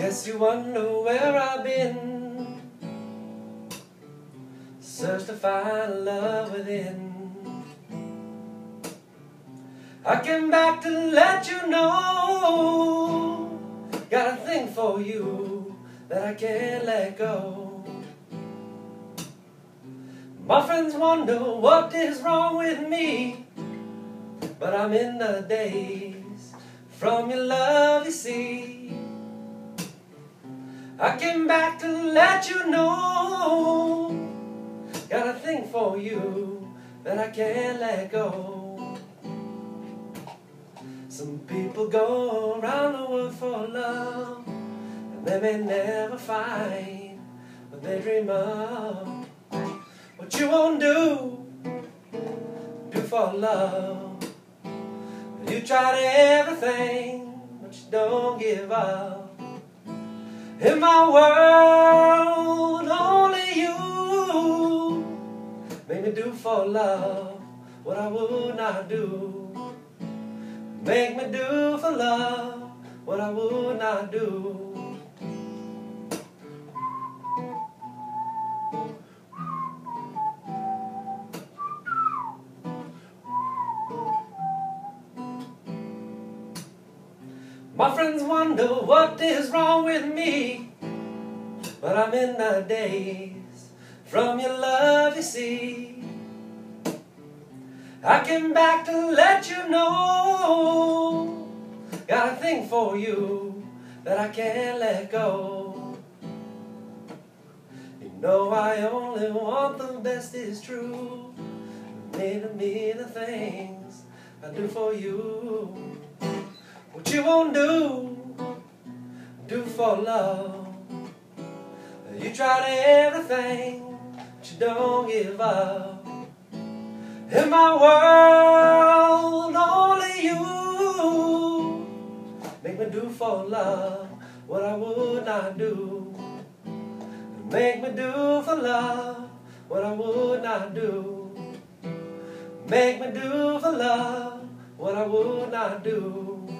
Guess you wonder where I've been. Search to find love within. I came back to let you know. Got a thing for you that I can't let go. My friends wonder what is wrong with me. But I'm in the daze from your love, you see. I came back to let you know. Got a thing for you that I can't let go. Some people go around the world for love, and they may never find what they dream of. What you won't do, do for love. You tried everything, but you don't give up. In my world, only you make me do for love what I would not do. Make me do for love what I would not do. My friends wonder what is wrong with me, but I'm in the daze from your love, you see. I came back to let you know, got a thing for you that I can't let go. You know I only want the best is true, many, many things I do for you. What you won't do, do for love. You tried everything, but you don't give up. In my world, only you make me do for love what I would not do. Make me do for love what I would not do. Make me do for love what I would not do.